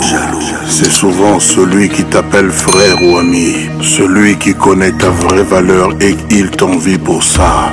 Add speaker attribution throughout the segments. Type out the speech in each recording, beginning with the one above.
Speaker 1: jaloux, c'est souvent celui qui t'appelle frère ou ami, celui qui connaît ta vraie valeur et il t'envie pour ça.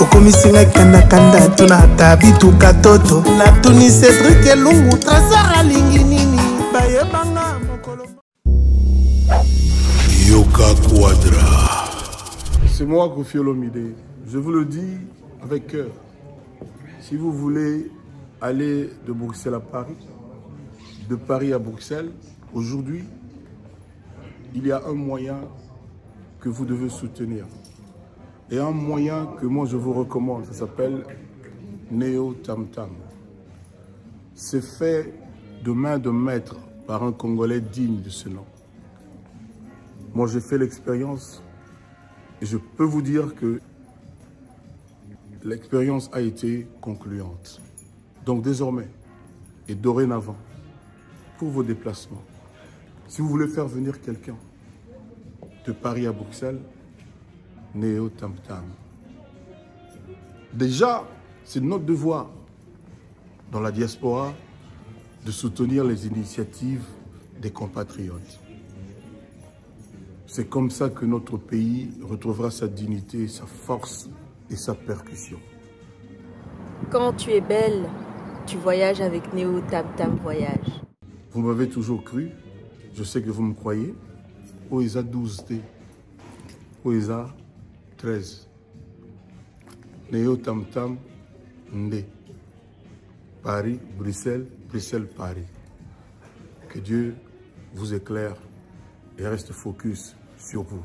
Speaker 2: okomisi ngai kandakanda tunaka bituka toto natuni cedrik elungu trasar alingi nini bayebanga mokolo
Speaker 1: yoka quadra
Speaker 3: c'est moi kofi olomide je vous le dis avec cœur si vous voulez aller de bruxelles à paris de paris à bruxelles aujourd'hui il y a un moyen que vous devez soutenir Et un moyen que moi je vous recommande, ça s'appelle Neo Tam Tam. C'est fait de main de maître par un Congolais digne de ce nom. Moi j'ai fait l'expérience et je peux vous dire que l'expérience a été concluante. Donc désormais et dorénavant, vos déplacements. Si vous voulez faire venir quelqu'un de Paris à Bruxelles, Néo Tam Tam. Déjà, c'est notre devoir dans la diaspora de soutenir les initiatives des compatriotes. C'est comme ça que notre pays retrouvera sa dignité, sa force et sa percussion.
Speaker 4: Quand tu es belle, tu voyages avec Néo Tam Tam Voyage.
Speaker 3: Vous m'avez toujours cru. Je sais que vous me croyez. Oesa 12D. Oesa 13. Néo Tam Tam Nde. Paris, Bruxelles, Bruxelles, Paris. Que Dieu vous éclaire et reste focus sur vous.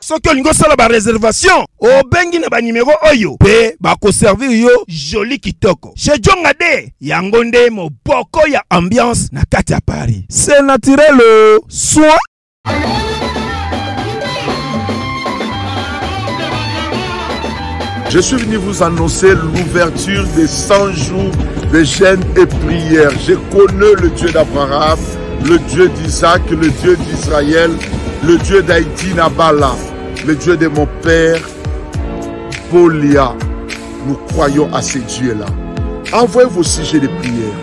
Speaker 5: soki olingi osala bareservation obengi na banimero oyo mpe bakoservir yo joli kitoko chez jonga de yango nde moboko ya ambiance na kati ya paris se naturel oh. soin
Speaker 6: Je suis venu vous annoncer l'ouverture des 100 jours de jeûne et prière. Je connais le Dieu d'Abraham, le Dieu d'Isaac, le Dieu d'Israël, le Dieu d'Haïti, Nabala, le Dieu de mon père, Polia. Nous croyons à ces dieux-là. Envoyez vos sujets de prière.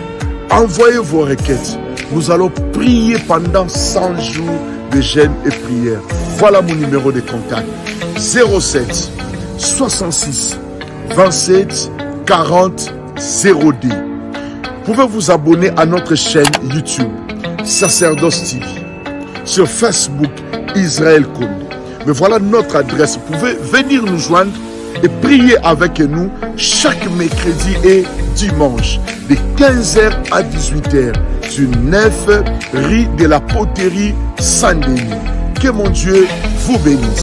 Speaker 6: Envoyez vos requêtes. Nous allons prier pendant 100 jours de jeûne et prière. Voilà mon numéro de contact. 07 66 27 40 0 Vous pouvez vous abonner à notre chaîne YouTube. Sacerdoce TV, sur Facebook Israël Konde Mais voilà notre adresse. Vous pouvez venir nous joindre et prier avec nous chaque mercredi et dimanche de 15h à 18h sur 9 rue de la poterie Saint-Denis. Que mon Dieu vous bénisse.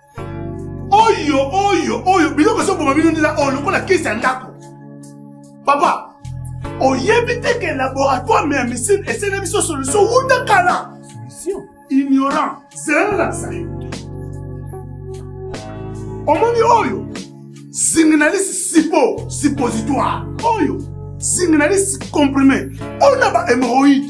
Speaker 7: oyo oyo oyo biloko ezoboma bino ndela oyo lokola kesi ya ndako papa oyebi te ke laboratoire me ya misine esene biso solution wuta kala ignorant zela nalakisa yo omoni oyo signaliste sipo suppositoire oyo signaliste comprimé oyo na ba hémoroïde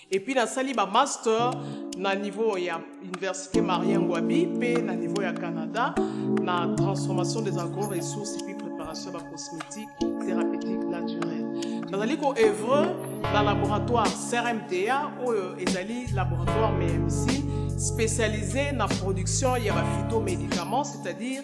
Speaker 7: Et puis nasali ba master na
Speaker 8: niveau ya université Maria Ngwabi mpe na niveau ya Canada na transformation des agro-ressources et puis préparation ya ba cosmétiques thérapeutiques naturelles. Nazali ko œuvre na laboratoire CRMTA oyo ezali laboratoire MMC spécialisé na production ya ba phytomédicaments c'est-à-dire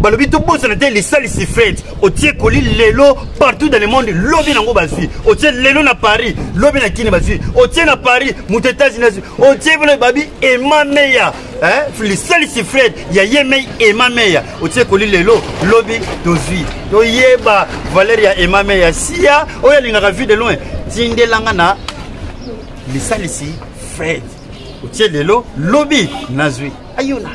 Speaker 9: balobi tobosana te lisalisi fete otie koli lelo partout dans le monde lobi nango bazwi otie lelo na paris lobi na kini bazwi otie na paris moto états-unis azwi otie bino babi ema meya lisalisi fred ya ye mei ema meya otie koli lelo lobi tozwi toyeba valeur ya ema meya sia oyo alingaka vue de loin tindelanga na lisalisi fred otie lelo lobi nazwi ayona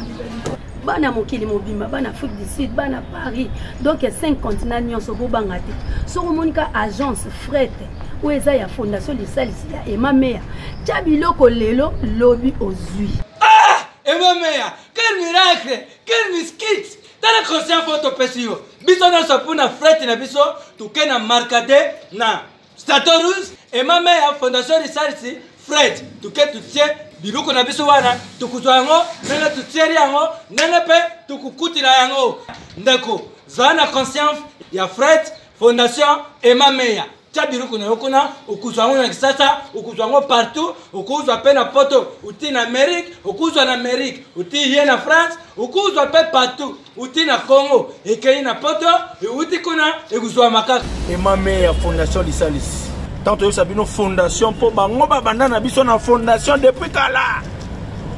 Speaker 10: bana mokili mobimba bana afrique du sud bana paris donc 5 continent nyonso bobanga te soki omoni ka agence frete oyo eza ya fondation lisalisi ya ema meya tya biloko lelo lobi ozwi
Speaker 11: ah! ema meya quel miracle quel miskit tala conscient fo topesi yo biso nyonso mpona frete na biso toke na markade na Statorus et ma mère fondation Risarisi Fred tuke tutse biloko na biso wana tokozwa yango ndenge totieli yango ndenge mpe tokokutila yango ndeko zala na conscience ya Fred fondation et ma mère tya biloko na yo kuna okozwa yango na kisasa okozwa yango partout okozwa mpe na poto otii na amérique okozwa na amérique otii ye na france okozwa mpe partout uti na congo ekei na poto euti kuna ekozwama kaka
Speaker 5: emame ya fondation lisalisi ntango toyebisa bino fondation mpo bango babanda na biso na fondation depuis kala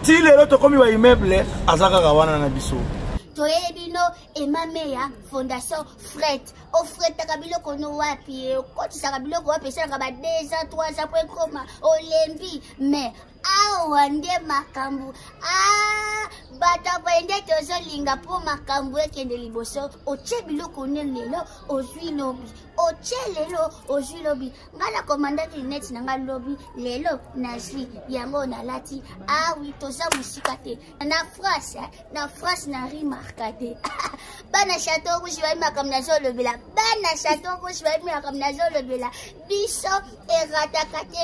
Speaker 5: ti lelo tokomi baimmeuble aza kaka wana na biso
Speaker 12: toyebi bino emame ya fondation fret ofretaka biloko no wapi okotisaka biloko wapi esalaka ba 2 ans 3 ans po ekoma olembi mais awa nde makambo ah, bato akoye nde tozolinga mpo makambo ekende liboso otye biloko ne lelo ozwi lobi otye lelo ozwi lobi ngai nakomandaki lineti na ngai lobi lelo nazwi yango nalati awi ah toza mosika te na france eh, na france na rimarka te bana chateau rouge bayebi makambo nazolobela bana chateau rouge bayebi makambo nazolobela biso erataka te